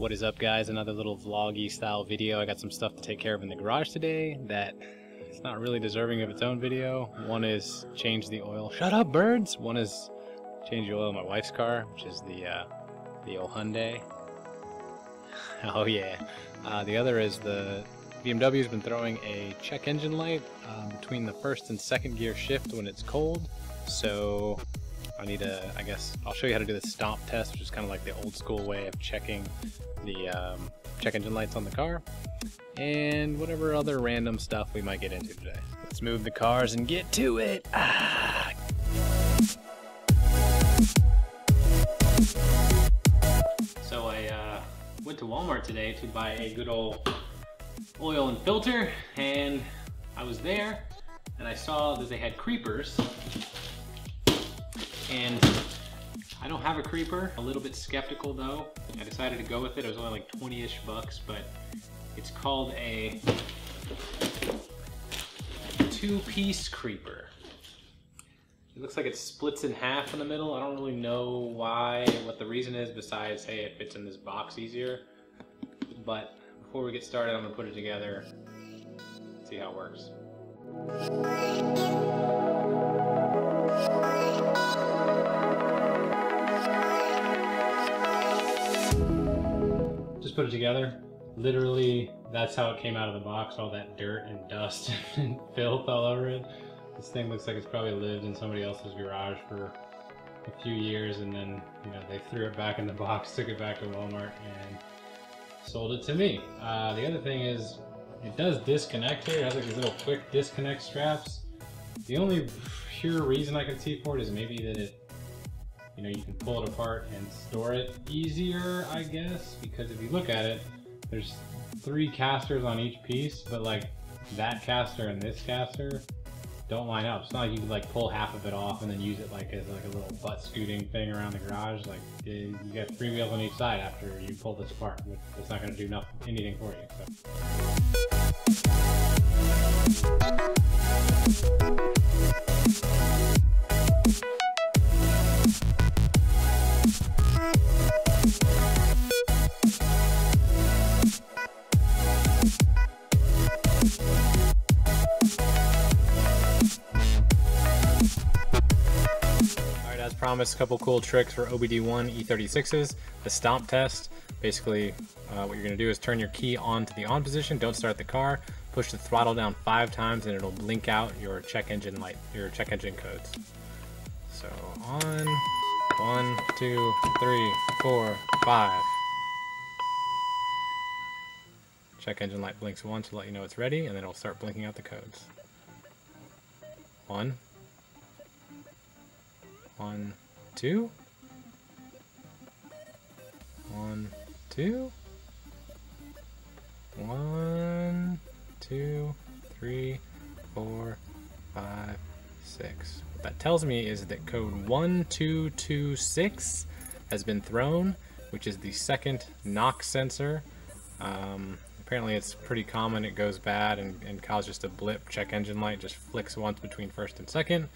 What is up guys, another little vloggy style video. I got some stuff to take care of in the garage today that it's not really deserving of its own video. One is change the oil. Shut up birds! One is change the oil in my wife's car, which is the uh, the old Hyundai. Oh yeah. Uh, the other is the BMW's been throwing a check engine light um, between the first and second gear shift when it's cold. So I need to, I guess, I'll show you how to do the stomp test, which is kind of like the old school way of checking the um, check engine lights on the car, and whatever other random stuff we might get into today. Let's move the cars and get to it. Ah. So I uh, went to Walmart today to buy a good old oil and filter, and I was there, and I saw that they had creepers and I don't have a creeper. A little bit skeptical though. I decided to go with it. It was only like 20-ish bucks, but it's called a two-piece creeper. It looks like it splits in half in the middle. I don't really know why, what the reason is besides, hey, it fits in this box easier. But before we get started, I'm gonna put it together, see how it works. Put it together. Literally, that's how it came out of the box, all that dirt and dust and filth all over it. This thing looks like it's probably lived in somebody else's garage for a few years and then, you know, they threw it back in the box, took it back to Walmart and sold it to me. Uh, the other thing is, it does disconnect here. It has like these little quick disconnect straps. The only pure reason I can see for it is maybe that it you know, you can pull it apart and store it easier, I guess, because if you look at it, there's three casters on each piece, but like that caster and this caster don't line up. It's not like you can like pull half of it off and then use it like as like a little butt scooting thing around the garage. Like eh, you got three wheels on each side after you pull this apart. It's not going to do nothing, anything for you. Promised a couple cool tricks for OBD1 E36s. The stomp test, basically uh, what you're going to do is turn your key on to the on position, don't start the car, push the throttle down five times and it'll blink out your check engine light, your check engine codes. So on, one, two, three, four, five. Check engine light blinks once to let you know it's ready and then it'll start blinking out the codes. One, one, two. One, two. One, two, three, four, five, six. What that tells me is that code 1226 has been thrown, which is the second knock sensor. Um, apparently it's pretty common, it goes bad and, and causes just a blip. Check engine light just flicks once between first and second.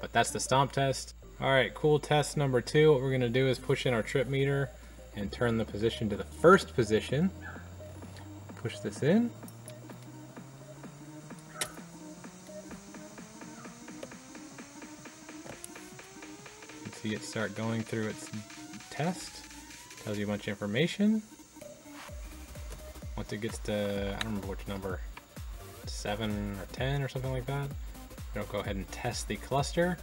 But that's the stomp test. Alright, cool test number two. What we're to do is push in our trip meter and turn the position to the first position. Push this in. You see it start going through its test. Tells you a bunch of information. Once it gets to, I don't remember which number, 7 or 10 or something like that, it'll go ahead and test the cluster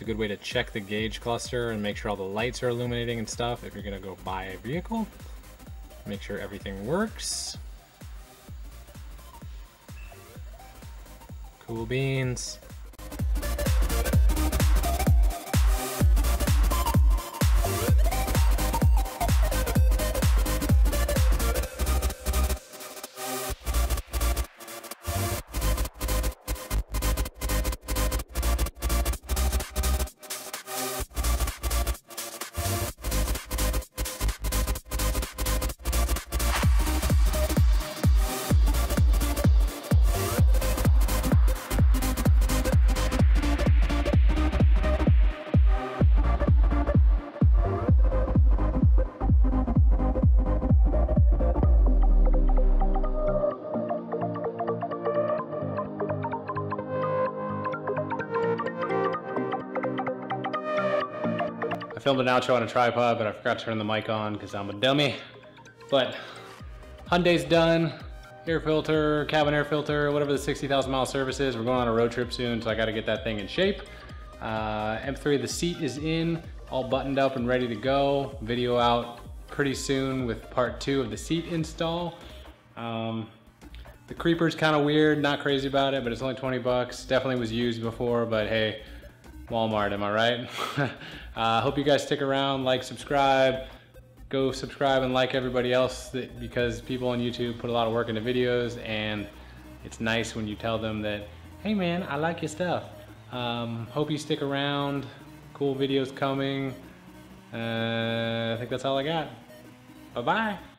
a good way to check the gauge cluster and make sure all the lights are illuminating and stuff if you're to go buy a vehicle. Make sure everything works. Cool beans. Filmed an outro on a tripod, but I forgot to turn the mic on because I'm a dummy. But Hyundai's done. Air filter, cabin air filter, whatever the 60,000 mile service is. We're going on a road trip soon, so I gotta get that thing in shape. Uh, M3, the seat is in, all buttoned up and ready to go. Video out pretty soon with part two of the seat install. Um, the creeper's kind of weird, not crazy about it, but it's only 20 bucks. Definitely was used before, but hey, Walmart, am I right? uh, hope you guys stick around, like, subscribe. Go subscribe and like everybody else that, because people on YouTube put a lot of work into videos and it's nice when you tell them that, hey man, I like your stuff. Um, hope you stick around. Cool videos coming. Uh, I think that's all I got. Bye-bye.